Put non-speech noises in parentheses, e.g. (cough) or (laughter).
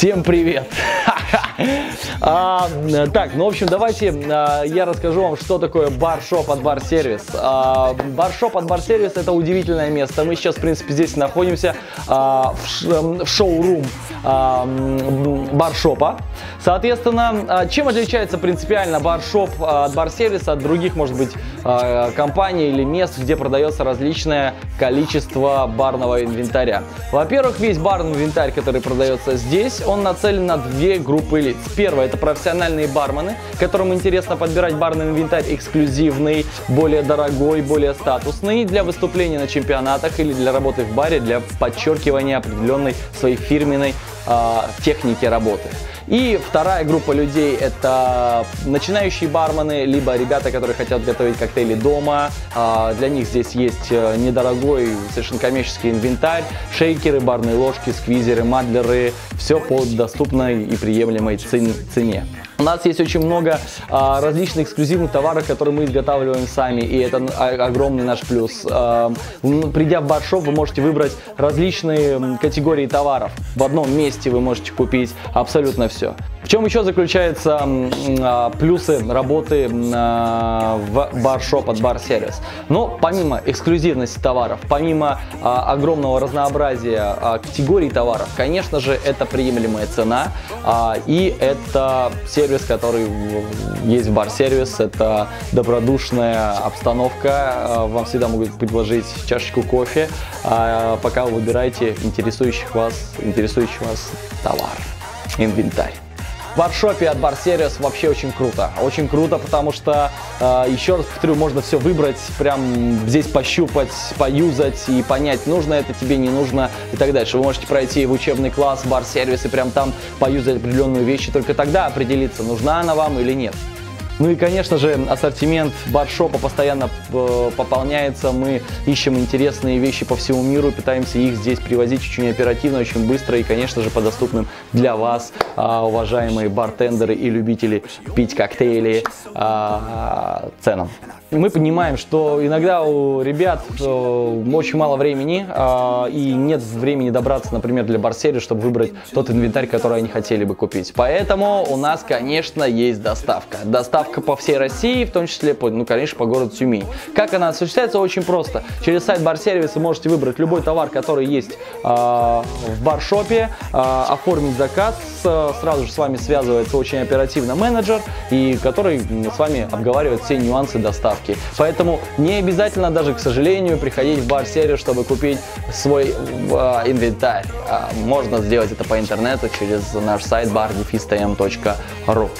Всем привет! (laughs) а, так, ну в общем, давайте а, я расскажу вам, что такое баршоп от бар-сервис. А, баршоп от бар-сервис это удивительное место. Мы сейчас, в принципе, здесь находимся а, в, в шоу-рум а, баршопа. Соответственно, а, чем отличается принципиально баршоп а, от бар-сервиса от других, может быть, а, компаний или мест, где продается различное количество барного инвентаря? Во-первых, весь барный инвентарь, который продается здесь, он нацелен на две группы лиц. Первое – это профессиональные бармены, которым интересно подбирать барный инвентарь эксклюзивный, более дорогой, более статусный для выступления на чемпионатах или для работы в баре, для подчеркивания определенной своей фирменной э, техники работы. И вторая группа людей это начинающие бармены, либо ребята, которые хотят готовить коктейли дома. А, для них здесь есть э, недорогой, совершенно коммерческий инвентарь, шейкеры, барные ложки, сквизеры, мадлеры, все по доступной и приемлемой цене. У нас есть очень много а, различных эксклюзивных товаров, которые мы изготавливаем сами, и это огромный наш плюс. А, придя в баршоп, вы можете выбрать различные категории товаров. В одном месте вы можете купить абсолютно все. В чем еще заключаются а, плюсы работы а, в баршоп от Bar Service? Ну, помимо эксклюзивности товаров, помимо а, огромного разнообразия а, категорий товаров, конечно же, это приемлемая цена а, и это сервис сервис, который есть в бар-сервис. Это добродушная обстановка. А, вам всегда могут предложить чашечку кофе, а, пока вы выбираете интересующих вас, интересующий вас товар, инвентарь. В баршопе от Бар Сервис вообще очень круто. Очень круто, потому что, э, еще раз повторю, можно все выбрать, прям здесь пощупать, поюзать и понять, нужно это тебе, не нужно и так дальше. Вы можете пройти в учебный класс Бар Сервис и прям там поюзать определенную вещь, и только тогда определиться, нужна она вам или нет. Ну и, конечно же, ассортимент баршопа постоянно э, пополняется. Мы ищем интересные вещи по всему миру, пытаемся их здесь привозить очень оперативно, очень быстро и, конечно же, по доступным для вас, э, уважаемые бартендеры и любители пить коктейли, э, ценам. Мы понимаем, что иногда у ребят э, очень мало времени э, и нет времени добраться, например, для барсери, чтобы выбрать тот инвентарь, который они хотели бы купить. Поэтому у нас, конечно, есть доставка. Доставка по всей России, в том числе, по, ну, конечно, по городу Тюмень. Как она осуществляется? Очень просто. Через сайт барсервиса можете выбрать любой товар, который есть э, в баршопе, э, оформить заказ, сразу же с вами связывается очень оперативно менеджер, и который с вами обговаривает все нюансы доставки. Поэтому не обязательно даже, к сожалению, приходить в бар-сервис, чтобы купить свой э, инвентарь. Можно сделать это по интернету через наш сайт bardefistm.ru.